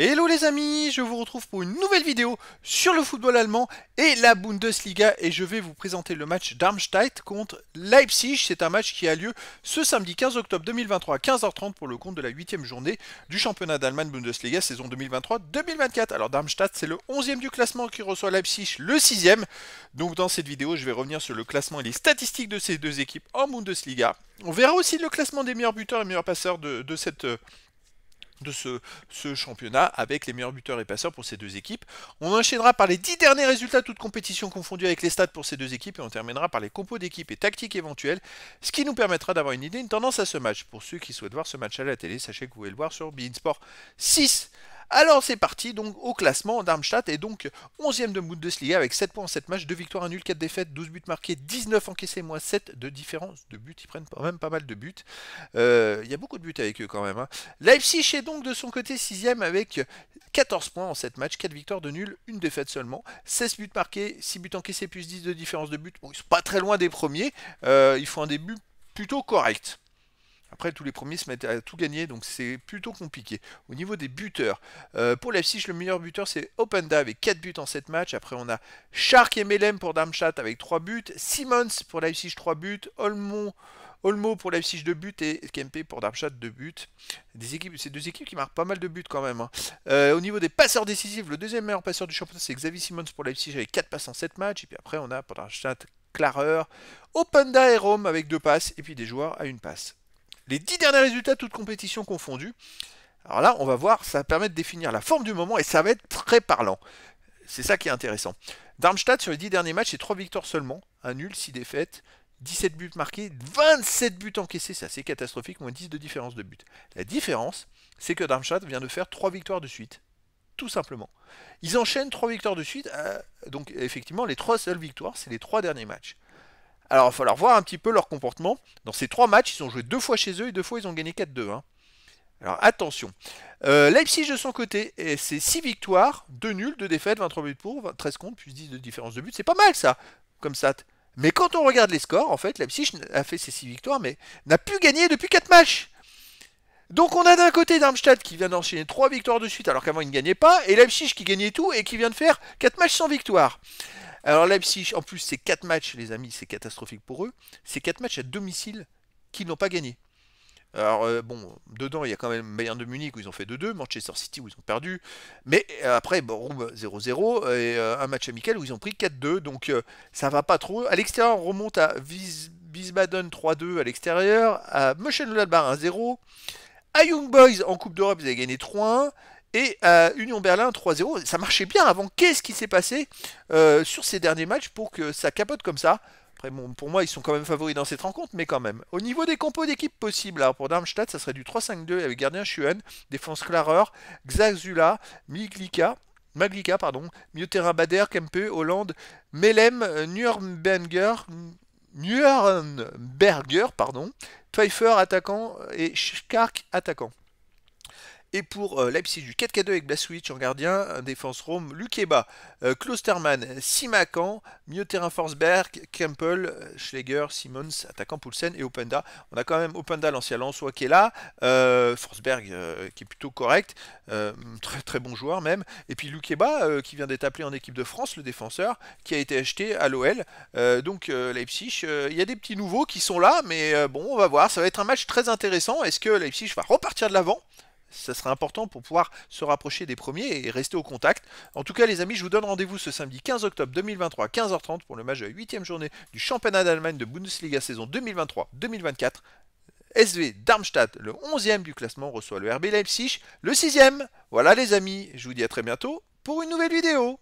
Hello les amis, je vous retrouve pour une nouvelle vidéo sur le football allemand et la Bundesliga et je vais vous présenter le match Darmstadt contre Leipzig. C'est un match qui a lieu ce samedi 15 octobre 2023 à 15h30 pour le compte de la 8 journée du championnat d'Allemagne Bundesliga saison 2023-2024. Alors Darmstadt c'est le 11e du classement qui reçoit Leipzig le 6e. Donc dans cette vidéo je vais revenir sur le classement et les statistiques de ces deux équipes en Bundesliga. On verra aussi le classement des meilleurs buteurs et meilleurs passeurs de, de cette de ce, championnat avec les meilleurs buteurs et passeurs pour ces deux équipes. On enchaînera par les 10 derniers résultats toutes compétitions confondues avec les stats pour ces deux équipes et on terminera par les compos d'équipes et tactiques éventuelles, ce qui nous permettra d'avoir une idée, une tendance à ce match. Pour ceux qui souhaitent voir ce match à la télé, sachez que vous pouvez le voir sur Sport 6. Alors c'est parti, donc au classement, Darmstadt est donc 11e de Bundesliga avec 7 points en 7 matchs, 2 victoires, 1 nul, 4 défaites, 12 buts marqués, 19 encaissés, moins 7 de différence de buts, ils prennent quand même pas mal de buts. Euh, il y a beaucoup de buts avec eux quand même. Hein. Leipzig est donc de son côté 6e avec 14 points en 7 matchs, 4 victoires, de nul, 1 défaite seulement, 16 buts marqués, 6 buts encaissés plus 10 de différence de buts. Bon, ils sont pas très loin des premiers, euh, ils font un début plutôt correct. Après, tous les premiers se mettent à tout gagner, donc c'est plutôt compliqué. Au niveau des buteurs, euh, pour Leipzig, le meilleur buteur, c'est Openda avec 4 buts en 7 matchs. Après, on a Shark et Melem pour Darmstadt avec 3 buts. Simmons pour Leipzig, 3 buts. Olmo, pour Leipzig, 2 buts. Et Kempe pour Darmstadt, 2 buts. Des c'est deux équipes qui marquent pas mal de buts quand même. Hein. Euh, au niveau des passeurs décisifs, le deuxième meilleur passeur du championnat, c'est Xavier Simmons pour Leipzig avec 4 passes en 7 matchs. Et puis après, on a pour Darmstadt, Klarer, Openda et Rome avec 2 passes. Et puis des joueurs à une passe les 10 derniers résultats, toutes compétitions confondues. Alors là, on va voir, ça va permettre de définir la forme du moment et ça va être très parlant. C'est ça qui est intéressant. Darmstadt, sur les 10 derniers matchs, c'est 3 victoires seulement, un nul, 6 défaites, 17 buts marqués, 27 buts encaissés, c'est assez catastrophique, moins 10 de différence de but. La différence, c'est que Darmstadt vient de faire 3 victoires de suite. Tout simplement. Ils enchaînent 3 victoires de suite, euh, donc effectivement, les 3 seules victoires, c'est les 3 derniers matchs. Alors, il va falloir voir un petit peu leur comportement. Dans ces trois matchs, ils ont joué deux fois chez eux et deux fois, ils ont gagné 4-2. Hein. Alors, attention. Euh, Leipzig, de son côté, c'est 6 victoires, 2 nuls, 2 défaites, 23 buts pour, 13 contre, plus 10 de différence de but. C'est pas mal, ça, comme ça. Mais quand on regarde les scores, en fait, Leipzig a fait ses 6 victoires, mais n'a plus gagné depuis 4 matchs. Donc on a d'un côté Darmstadt qui vient d'enchaîner 3 victoires de suite alors qu'avant il ne gagnait pas, et Leipzig qui gagnait tout et qui vient de faire 4 matchs sans victoire. Alors Leipzig, en plus, c'est 4 matchs, les amis, c'est catastrophique pour eux. C'est 4 matchs à domicile qu'ils n'ont pas gagné. Alors, euh, bon, dedans, il y a quand même Bayern de Munich où ils ont fait 2-2, Manchester City où ils ont perdu. Mais euh, après, bon, 0-0 et euh, un match amical où ils ont pris 4-2. Donc, ça va pas trop. À l'extérieur, on remonte à Wiesbaden 3-2 à l'extérieur, à Mönchengladbach 1-0. À Young Boys en Coupe d'Europe, ils avaient gagné 3-1. Et à Union Berlin 3-0, ça marchait bien avant. Qu'est-ce qui s'est passé euh, sur ces derniers matchs pour que ça capote comme ça? Après, pour moi, ils sont quand même favoris dans cette rencontre, mais quand même. Au niveau des compos d'équipe possibles, alors pour Darmstadt, ça serait du 3-5-2 avec gardien Schuen, défense Klarer, Xazula, Miglika, Maglika, pardon, milieu Bader, Kempe, Hollande, Melem, Nürnberger, Nürnberger, pardon, Pfeiffer attaquant et Skark attaquant. Et pour euh, Leipzig du 4K2 avec Blaswitch en gardien, défense Rome, Lukeba, euh, Klosterman, Simakan, milieu terrain Forsberg, Kempel, Schläger, Simons, attaquant Poulsen et Openda. On a quand même Openda, l'ancien Lançois qui est là, euh, Forsberg qui est plutôt correct, très très bon joueur même, et puis Lukeba qui vient d'être appelé en équipe de France, le défenseur, qui a été acheté à l'OL. donc Leipzig, il y a des petits nouveaux qui sont là, mais bon, on va voir, ça va être un match très intéressant. Est-ce que Leipzig va repartir de l'avant? Ça sera important pour pouvoir se rapprocher des premiers et rester au contact. En tout cas, les amis, je vous donne rendez-vous ce samedi 15 octobre 2023 à 15h30 pour le match de la 8 journée du championnat d'Allemagne de Bundesliga saison 2023-2024. SV Darmstadt, le 11e du classement, reçoit le RB Leipzig, le 6e. Voilà les amis, je vous dis à très bientôt pour une nouvelle vidéo.